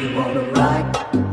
you wanna rock.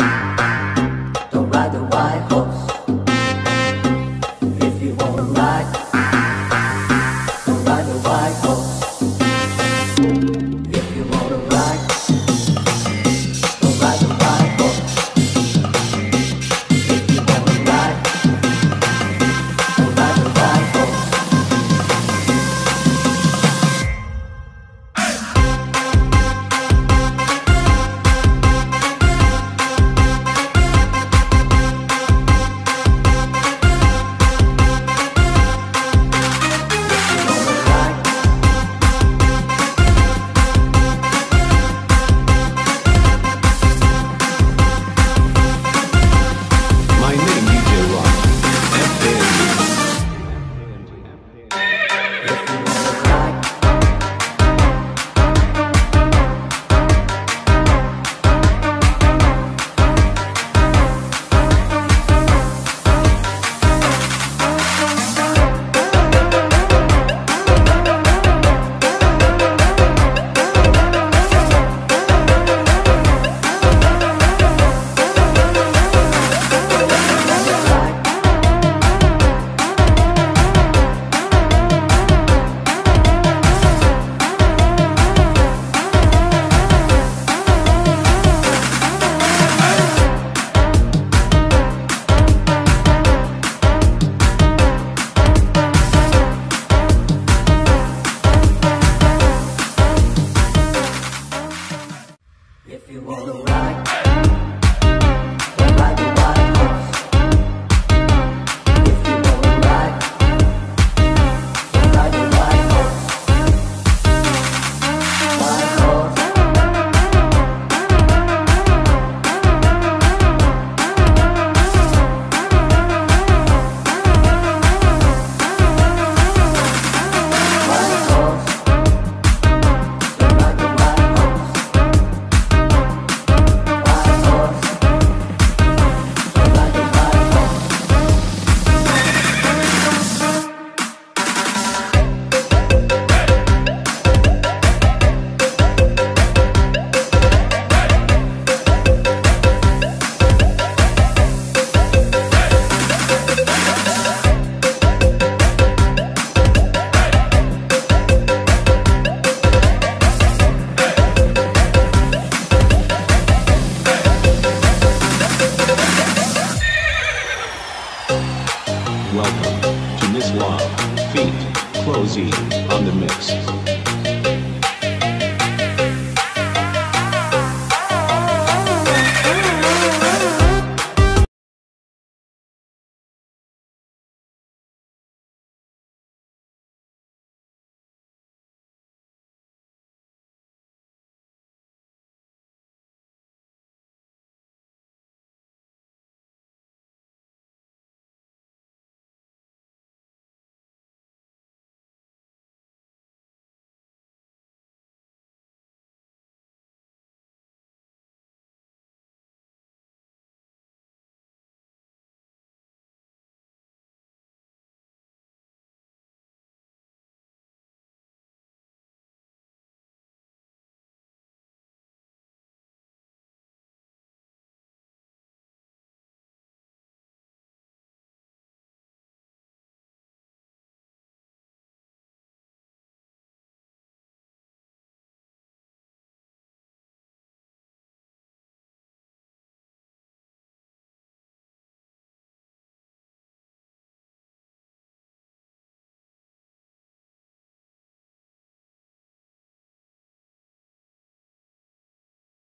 on the mix.